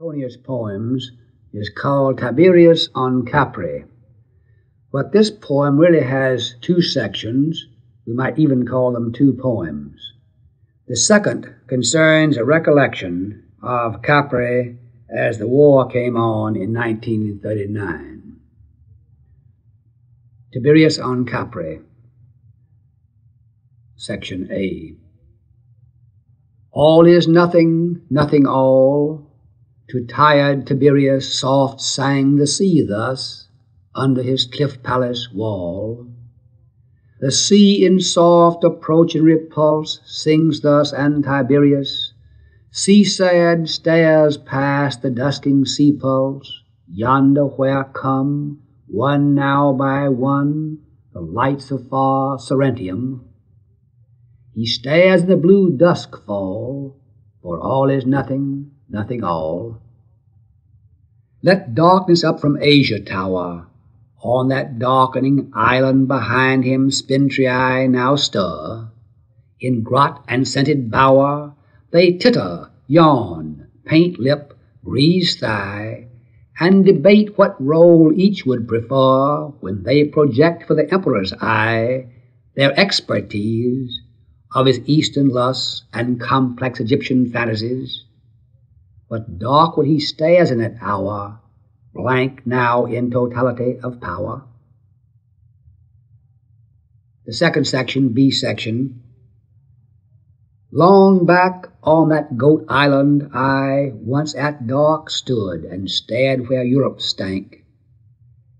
Antonius' poems is called Tiberius on Capri. But this poem really has two sections. We might even call them two poems. The second concerns a recollection of Capri as the war came on in 1939. Tiberius on Capri, Section A. All is nothing, nothing all. To tired Tiberius soft sang the sea thus, under his cliff palace wall. The sea in soft approach and repulse sings thus, and Tiberius, sea sad, stares past the dusking sea pulse, yonder where come, one now by one, the lights of far Surrentum. He stares in the blue dusk fall, for all is nothing, nothing all. Let darkness up from Asia tower, on that darkening island behind him Spintriae now stir. In grot and scented bower they titter, yawn, paint lip, grease thigh, and debate what role each would prefer when they project for the emperor's eye their expertise of his Eastern lusts and complex Egyptian fantasies. But dark would he stay as in that hour, blank now in totality of power. The second section, B section. Long back on that goat island I once at dark stood and stared where Europe stank.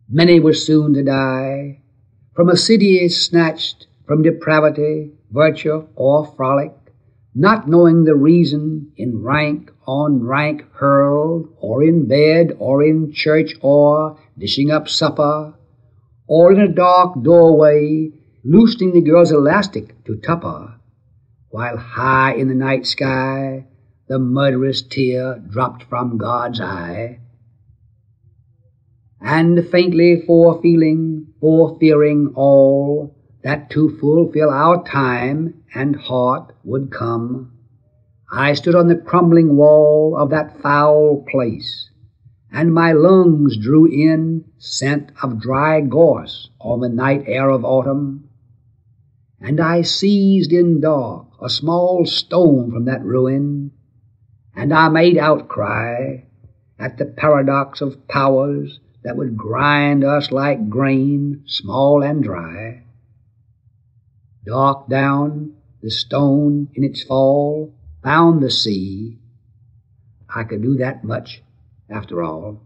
Many were soon to die, from a city snatched from depravity, virtue, or frolic, not knowing the reason, in rank on rank hurled, or in bed, or in church, or dishing up supper, or in a dark doorway, loosening the girl's elastic to tupper, while high in the night sky the murderous tear dropped from God's eye. And faintly forefeeling, forefearing all, that to fulfill our time and heart would come, I stood on the crumbling wall of that foul place, and my lungs drew in scent of dry gorse on the night air of autumn, and I seized in dark a small stone from that ruin, and I made outcry at the paradox of powers that would grind us like grain, small and dry. Dark down, the stone in its fall found the sea. I could do that much, after all.